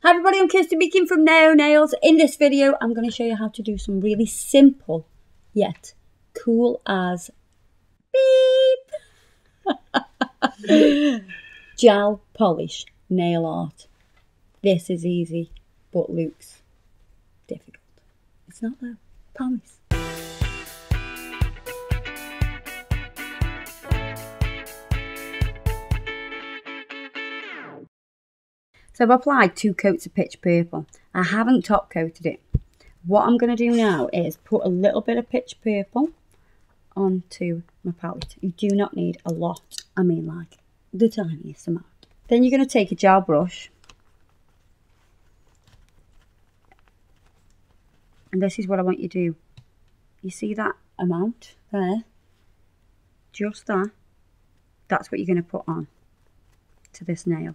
Hi everybody, I'm Kirsty Meakin from Naio Nails. In this video, I'm going to show you how to do some really simple yet cool as beep gel polish nail art. This is easy, but looks difficult. It's not though, promise. So I've applied two coats of pitch purple. I haven't top coated it. What I'm going to do now is put a little bit of pitch purple onto my palette. You do not need a lot. I mean like the tiniest amount. Then you're going to take a gel brush. And this is what I want you to do. You see that amount there? Just that. That's what you're going to put on to this nail.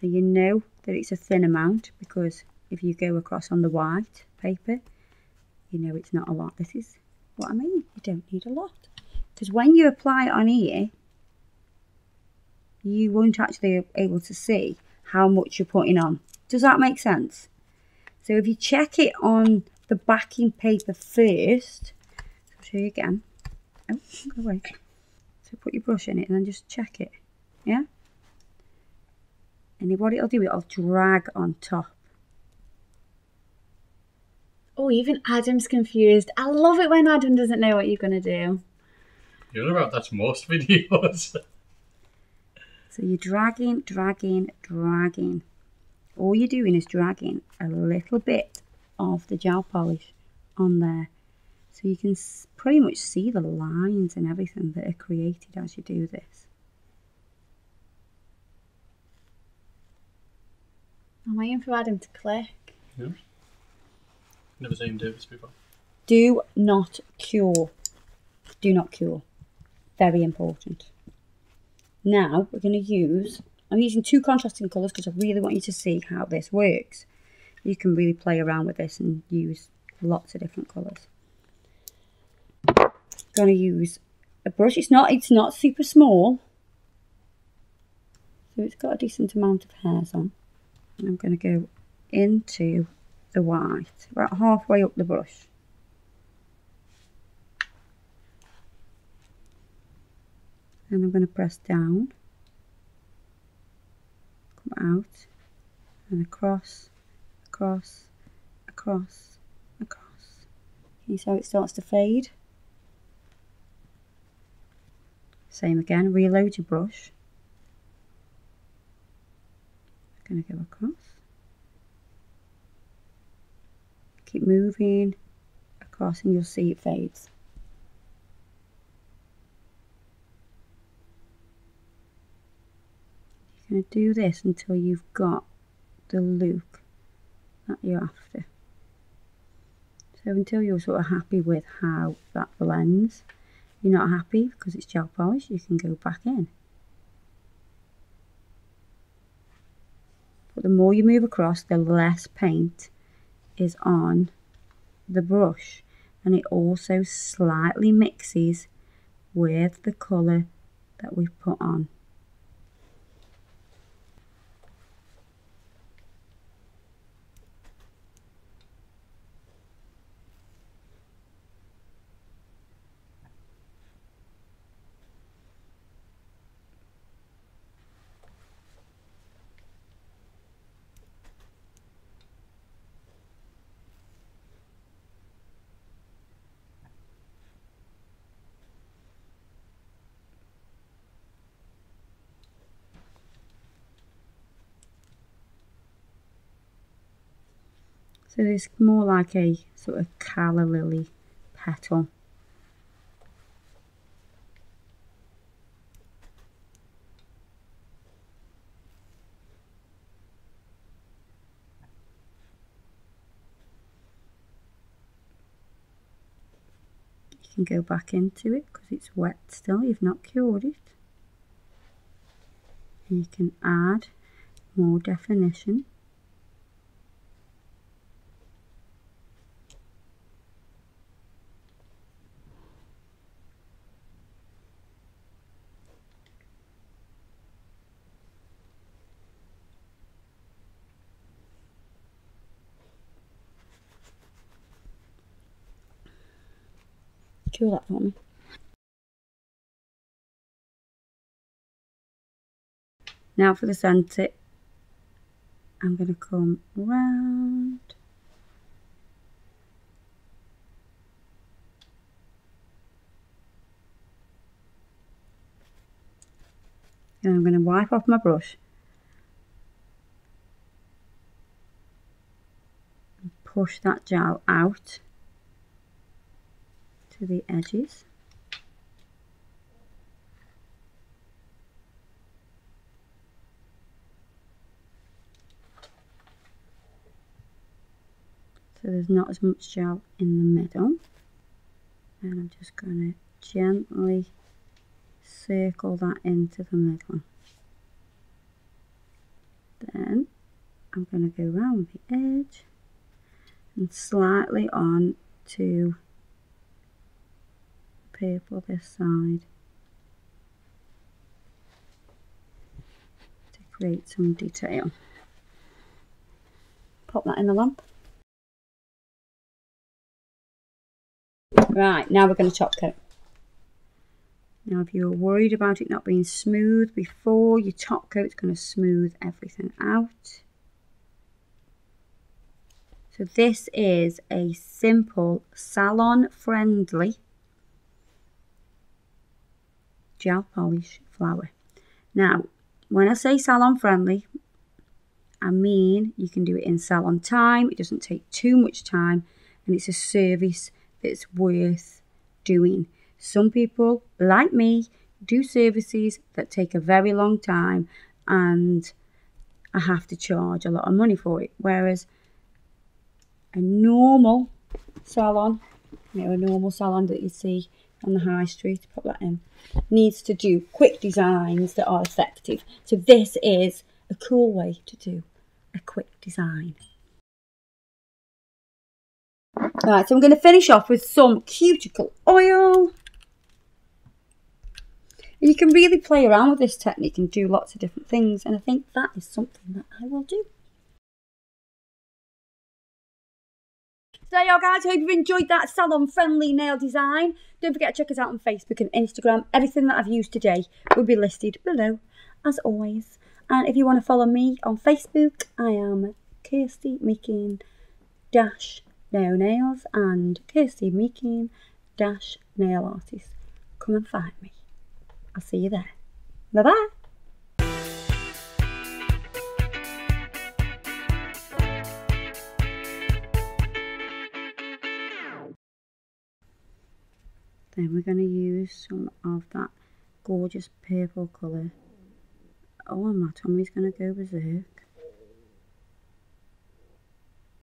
So you know that it's a thin amount because if you go across on the white paper, you know it's not a lot. This is what I mean. You don't need a lot. Because when you apply it on here, you won't actually be able to see how much you're putting on. Does that make sense? So if you check it on the backing paper first, I'll show you again. Oh, go away. So put your brush in it and then just check it. Yeah? And what it'll do, it'll drag on top. Oh, even Adam's confused. I love it when Adam doesn't know what you're going to do. You're about that's most videos. so you're dragging, dragging, dragging. All you're doing is dragging a little bit of the gel polish on there. So you can pretty much see the lines and everything that are created as you do this. I'm waiting for Adam to click. Yeah. Never seen Davis before. Do not cure. Do not cure. Very important. Now we're going to use, I'm using two contrasting colours because I really want you to see how this works. You can really play around with this and use lots of different colours. Going to use a brush. It's not, it's not super small. So it's got a decent amount of hairs on. I'm going to go into the white, about halfway up the brush. And I'm going to press down, come out, and across, across, across, across. You see how it starts to fade? Same again, reload your brush going to go across. Keep moving across and you'll see it fades. You're going to do this until you've got the look that you're after. So until you're sort of happy with how that blends, you're not happy because it's gel polish, you can go back in. But the more you move across, the less paint is on the brush. And it also slightly mixes with the colour that we've put on. So it's more like a sort of calla lily petal. You can go back into it because it's wet still, you've not cured it. And you can add more definition. Do that for me. Now for the centre, I'm going to come round. And I'm going to wipe off my brush. And push that gel out to the edges. So there's not as much gel in the middle. And I'm just going to gently circle that into the middle. Then I'm going to go around the edge and slightly on to purple this side to create some detail. Pop that in the lamp. Right, now we're going to top coat. Now if you're worried about it not being smooth before, your top coat's going to smooth everything out. So this is a simple salon friendly gel polish flower. Now, when I say salon friendly, I mean you can do it in salon time. It doesn't take too much time and it's a service that's worth doing. Some people, like me, do services that take a very long time and I have to charge a lot of money for it. Whereas a normal salon, you know, a normal salon that you see on the high street, put that in, needs to do quick designs that are effective. So this is a cool way to do a quick design. Right, so I'm going to finish off with some cuticle oil. You can really play around with this technique and do lots of different things, and I think that is something that I will do. So y'all guys, hope you've enjoyed that salon friendly nail design. Don't forget to check us out on Facebook and Instagram. Everything that I've used today will be listed below as always. And if you want to follow me on Facebook, I am Kirsty Meakin dash Naio Nails and Kirsty Meakin dash nail artist. Come and find me. I'll see you there. Bye bye. Then we're going to use some of that gorgeous purple colour. Oh, and my tummy's going to go berserk.